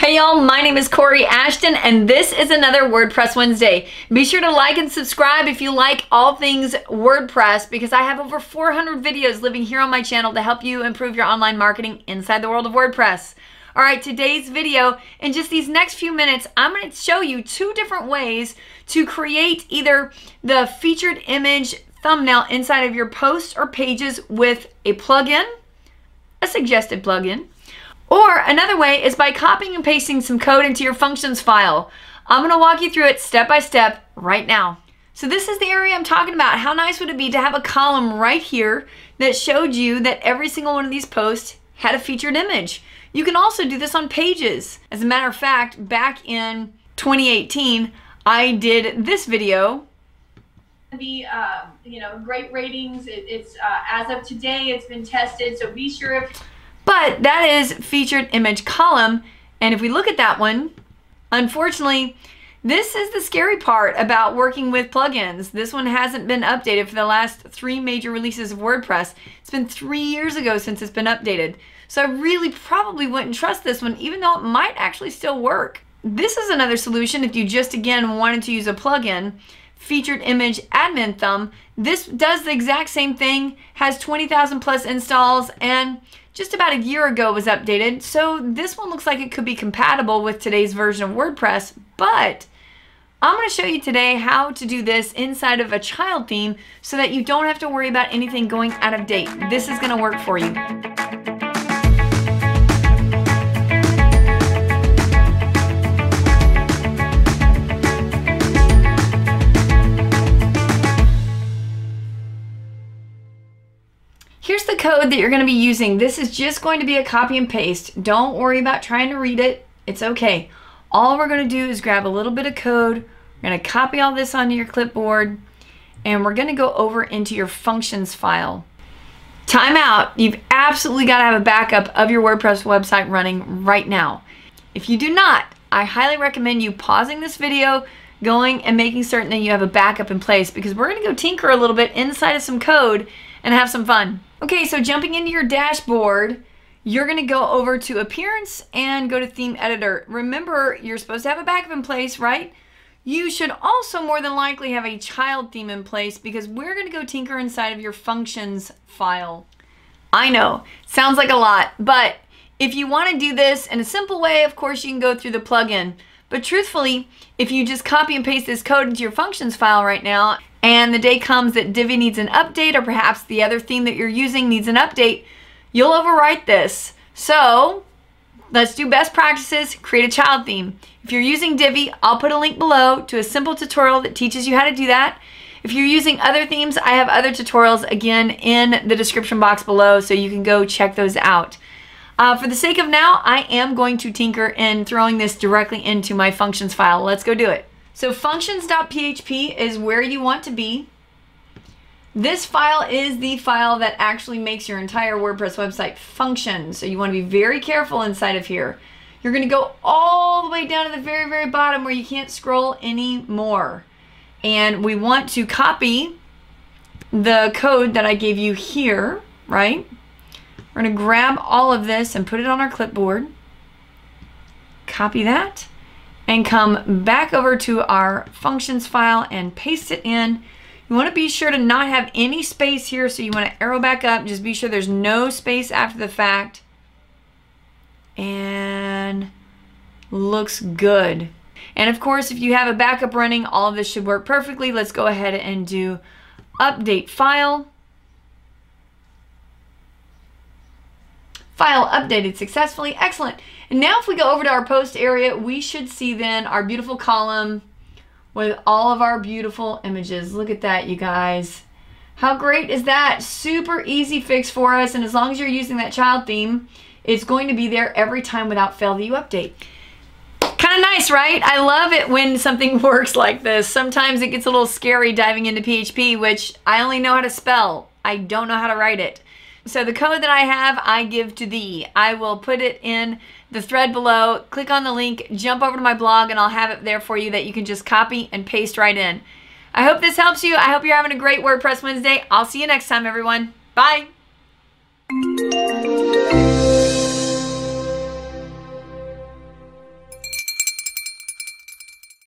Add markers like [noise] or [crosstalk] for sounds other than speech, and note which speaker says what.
Speaker 1: Hey y'all, my name is Kori Ashton and this is another WordPress Wednesday. Be sure to like and subscribe if you like all things WordPress because I have over 400 videos living here on my channel to help you improve your online marketing inside the world of WordPress. All right, today's video, in just these next few minutes, I'm going to show you two different ways to create either the featured image thumbnail inside of your posts or pages with a plugin, a suggested plugin, or another way is by copying and pasting some code into your functions file. I'm gonna walk you through it step by step right now. So this is the area I'm talking about. How nice would it be to have a column right here that showed you that every single one of these posts had a featured image. You can also do this on pages. As a matter of fact, back in 2018, I did this video
Speaker 2: The uh, you know great ratings it, it's uh, as of today it's been tested so be sure if
Speaker 1: but that is featured image column. And if we look at that one, unfortunately, this is the scary part about working with plugins. This one hasn't been updated for the last three major releases of WordPress. It's been three years ago since it's been updated. So I really probably wouldn't trust this one, even though it might actually still work. This is another solution if you just, again, wanted to use a plugin featured image admin thumb. This does the exact same thing, has 20,000 plus installs, and just about a year ago was updated, so this one looks like it could be compatible with today's version of WordPress, but I'm going to show you today how to do this inside of a child theme so that you don't have to worry about anything going out of date. This is going to work for you. Here's the code that you're going to be using. This is just going to be a copy and paste. Don't worry about trying to read it. It's okay. All we're going to do is grab a little bit of code. We're going to copy all this onto your clipboard and we're going to go over into your functions file. Time out. You've absolutely got to have a backup of your WordPress website running right now. If you do not, I highly recommend you pausing this video, going and making certain that you have a backup in place because we're going to go tinker a little bit inside of some code and have some fun. Okay, so jumping into your dashboard, you're gonna go over to appearance and go to theme editor. Remember, you're supposed to have a backup in place, right? You should also more than likely have a child theme in place because we're gonna go tinker inside of your functions file. I know, sounds like a lot, but if you wanna do this in a simple way, of course you can go through the plugin. But truthfully, if you just copy and paste this code into your functions file right now, and the day comes that Divi needs an update or perhaps the other theme that you're using needs an update, you'll overwrite this. So let's do best practices, create a child theme. If you're using Divi, I'll put a link below to a simple tutorial that teaches you how to do that. If you're using other themes, I have other tutorials again in the description box below so you can go check those out. Uh, for the sake of now, I am going to tinker in throwing this directly into my functions file. Let's go do it. So functions.php is where you want to be. This file is the file that actually makes your entire WordPress website function. So you want to be very careful inside of here. You're going to go all the way down to the very, very bottom where you can't scroll anymore. And we want to copy the code that I gave you here, right? We're to grab all of this and put it on our clipboard. Copy that and come back over to our functions file and paste it in. You want to be sure to not have any space here, so you want to arrow back up. Just be sure there's no space after the fact. And looks good. And of course, if you have a backup running, all of this should work perfectly. Let's go ahead and do update file. File updated successfully. Excellent. And now if we go over to our post area, we should see then our beautiful column with all of our beautiful images. Look at that, you guys. How great is that? Super easy fix for us. And as long as you're using that child theme, it's going to be there every time without fail that you update. Kind of nice, right? I love it when something [laughs] works like this. Sometimes it gets a little scary diving into PHP, which I only know how to spell. I don't know how to write it. So the code that I have, I give to thee. I will put it in the thread below. Click on the link, jump over to my blog, and I'll have it there for you that you can just copy and paste right in. I hope this helps you. I hope you're having a great WordPress Wednesday. I'll see you next time, everyone. Bye.